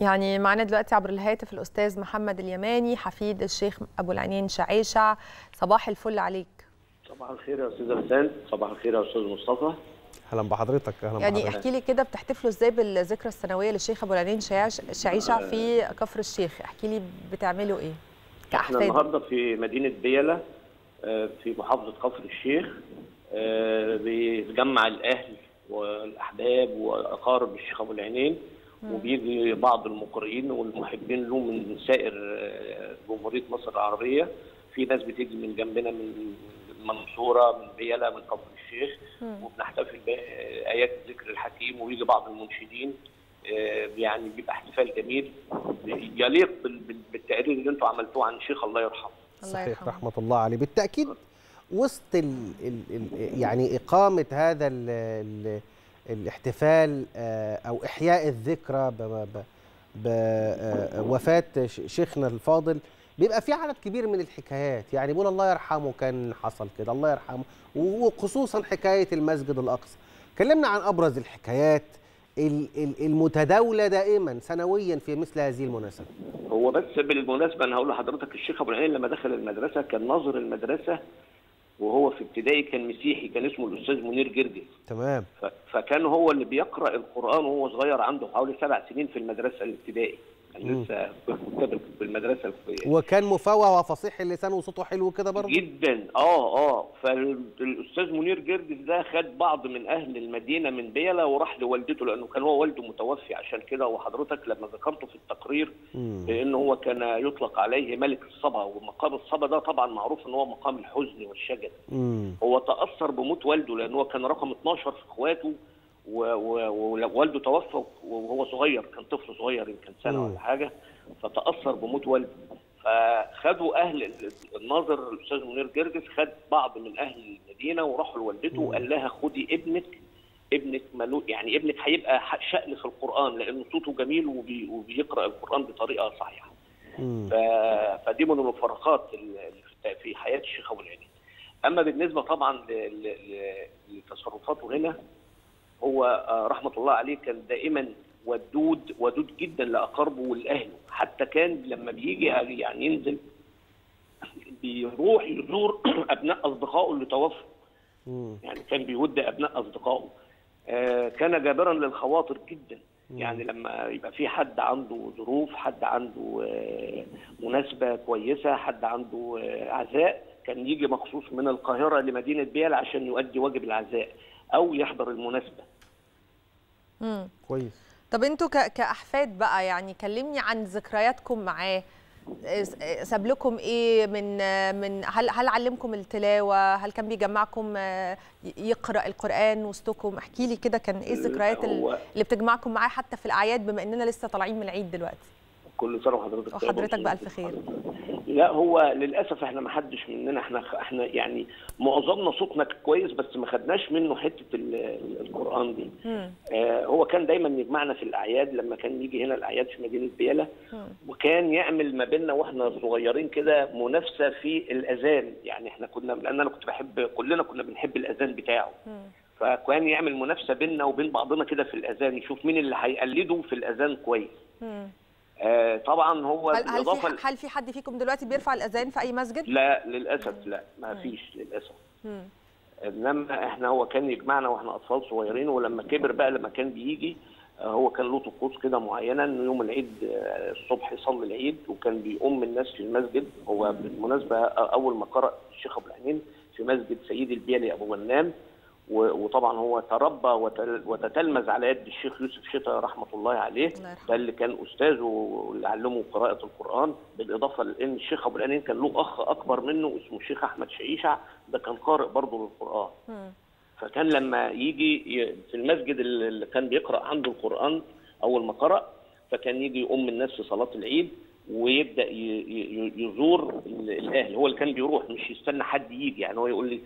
يعني معنا دلوقتي عبر الهاتف الأستاذ محمد اليماني حفيد الشيخ أبو العينين شعيشع صباح الفل عليك. صباح الخير يا أستاذ رسان صباح الخير يا أستاذ مصطفى. أهلا بحضرتك أهلا يعني بحضرتك. احكي لي كده بتحتفلوا إزاي بالذكرى السنوية للشيخ أبو العينين شعيش- شعيشع في كفر الشيخ؟ احكي لي بتعملوا إيه إحنا كأحفاد؟ النهارده في مدينة بيلا آه، في محافظة كفر الشيخ آه، بيتجمع الأهل والأحباب وأقارب الشيخ أبو العينين وبيجي بعض المقرئين والمحبين له من سائر آه، جمهورية مصر العربية. في ناس بتيجي من جنبنا من المنصوره من بيلا من كفر الشيخ. وبنحتفل بايات الذكر الحكيم. ويجي بعض المنشدين آه، يعني بيبقى احتفال جميل. يليق بال- بال- بالتقرير اللي أنتم عملتوه عن الشيخ الله يرحمه. الله صحيح يرحمه. رحمة الله عليه. بالتأكيد وسط ال ال ال يعني إقامة هذا ال ال الاحتفال آه، أو إحياء الذكرى بوفاه شيخنا الفاضل. بيبقى في عدد كبير من الحكايات. يعني بيقول الله يرحمه كان حصل كده الله يرحمه. وخصوصا حكاية المسجد الأقصى. كلمنا عن أبرز الحكايات ال- ال- المتداولة دائما سنويا في مثل هذه المناسبة. هو بس بالمناسبة أنا هقول لحضرتك الشيخ أبو العين لما دخل المدرسة كان ناظر المدرسة وهو في ابتدائي كان مسيحي كان اسمه الأستاذ منير جرجس تمام فكان هو اللي بيقرأ القرآن وهو صغير عنده حوالي سبع سنين في المدرسة الابتدائي. لسه في الكتاب في المدرسة في وكان مفوه وفصيح اللسان وصوته حلو كده برضه؟ جدا. آه آه. فالأستاذ منير جرجس ده خد بعض من أهل المدينة من بيلا وراح لوالدته لأنه كان هو والده متوفي عشان كده وحضرتك لما ذكرته في التقرير. بان هو كان يطلق عليه ملك الصبا ومقام الصبا ده طبعا معروف إن هو مقام الحزن والشجن. هو تأثر بموت والده لأن هو كان رقم 12 في اخواته ووالده توفى وهو صغير كان طفل صغير يمكن سنة. ولا حاجة فتأثر بموت والده فخدوا أهل الناظر الأستاذ منير جرجس خد بعض من أهل المدينة وراحوا لوالدته وقال لها خدي ابنك ابنك ملو يعني ابنك هيبقى شأن في القرآن لأن صوته جميل وبي وبيقرأ القرآن بطريقة صحيحة. ف- فدي من المفارقات اللي في- حياة الشيخ أبو العينين. أما بالنسبة طبعا لتصرفاته هنا هو آه، رحمة الله عليه كان دائما ودود ودود جدا لاقاربه ولأهله. حتى كان لما بيجي يعني ينزل بيروح يزور أبناء أصدقائه اللي توفوا. يعني كان بيود أبناء أصدقائه. آه، كان جابرا للخواطر جدا. يعني لما يبقى في حد عنده ظروف حد عنده آه، مناسبة كويسة حد عنده آه، عزاء كان يجي مخصوص من القاهرة لمدينة بيلا عشان يؤدي واجب العزاء أو يحضر المناسبة. مم. كويس. طب أنتوا ك- كأحفاد بقى يعني كلمني عن ذكرياتكم معاه. ساب لكم إيه من من هل هل علمكم التلاوة؟ هل كان بيجمعكم آه، يقرأ القرآن وسطكم؟ احكي لي كده كان إيه الذكريات اللي بتجمعكم معاه حتى في الأعياد بما اننا لسه طالعين من العيد دلوقتي؟ كل سنه وحضرتك وحضرتك بألف خير. لا هو للأسف إحنا ما حدش مننا إحنا إحنا يعني معظمنا صوتنا كويس بس ما خدناش منه حتة ال- ال- القرآن دي. آه هو كان دايما يجمعنا في الأعياد لما كان يجي هنا الأعياد في مدينة بيلا وكان يعمل ما بيننا وإحنا صغيرين كده منافسة في الأذان. يعني إحنا كنا لأن أنا كنت بحب كلنا كنا بنحب الأذان بتاعه. فكان يعمل منافسة بيننا وبين بعضنا كده في الأذان يشوف مين اللي هيقلده في الأذان كويس. طبعا هو هل هل في هل في حد فيكم دلوقتي بيرفع الأذان في أي مسجد؟ لا للأسف لا ما فيش للأسف. مم. إنما إحنا هو كان يجمعنا وإحنا أطفال صغيرين ولما كبر بقى لما كان بيجي آه، هو كان له طقوس كده معينة إنه يوم العيد آه، الصبح يصلي العيد وكان بيؤم الناس في المسجد. هو بالمناسبة أول ما قرأ الشيخ أبو العينين في مسجد سيدي البيلي أبو غنام وطبعا هو تربى وتتلمذ على يد الشيخ يوسف شتا رحمة الله عليه. الله. ده اللي كان أستاذه واللي علمه قراءة القرآن. بالإضافة لأن الشيخ أبو العينين كان له أخ أكبر منه اسمه الشيخ أحمد شعيشع ده كان قارئ برضه للقرآن. فكان لما يجي في المسجد اللي كان بيقرأ عنده القرآن أول ما قرأ فكان يجي يؤم الناس في صلاة العيد ويبدأ يزور ال- الأهل. هو اللي كان بيروح مش يستنى حد يجي. يعني هو يقول لي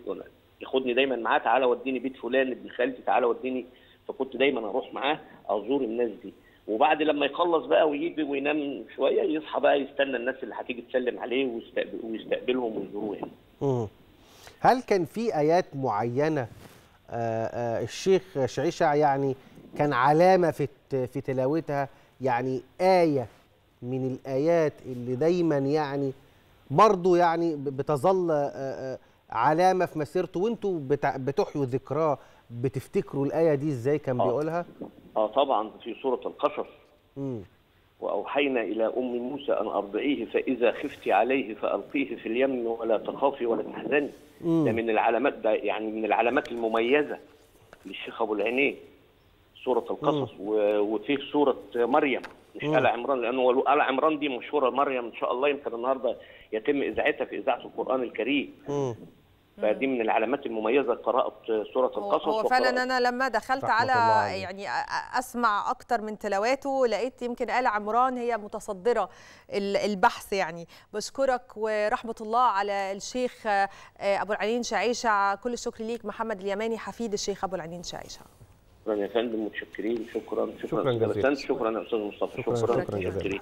ياخدني دايما معاه تعالى وديني بيت فلان ابن خالتي تعالى وديني. فكنت دايما أروح معاه أزور الناس دي. وبعد لما يخلص بقى ويجي وينام شوية يصحى بقى يستنى الناس اللي هتيجي تسلم عليه ويستقبل ويستقبلهم ويزوروه يعني. هل كان في آيات معينة؟ آه، آه، الشيخ شعيشع يعني كان علامة في في تلاوتها؟ يعني آية من الآيات اللي دايما يعني برضه يعني بتظل آه، علامة في مسيرته وانتوا بتحيوا ذكراه بتفتكروا الآية دي إزاي كان آه. بيقولها؟ آه طبعا في سورة القصص. وأوحينا إلى أم موسى أن أرضعيه فإذا خفت عليه فألقيه في اليم ولا تخافي ولا تحزني. ده من العلامات ده يعني من العلامات المميزة للشيخ أبو العينين سورة القصص وفيه سورة مريم مش. آل عمران لأنه آل عمران دي مشهورة مريم إن شاء الله يمكن النهارده يتم إذاعتها في إذاعة القرآن الكريم مم. فدي من العلامات المميزة قراءه سورة القصص هو فعلا أنا لما دخلت على. يعني أسمع أكتر من تلاواته لقيت يمكن آل عمران هي متصدرة ال- البحث يعني بشكرك ورحمة الله على الشيخ آه، أبو العينين شعيشة كل الشكر ليك محمد اليماني حفيد الشيخ أبو العينين شعيشة شكرا يا فندم متشكرين شكرا شكراً شكرا جزيلاً. شكرا شكرا يا أستاذ مصطفى شكرا شكرا متشكرين. جزيلا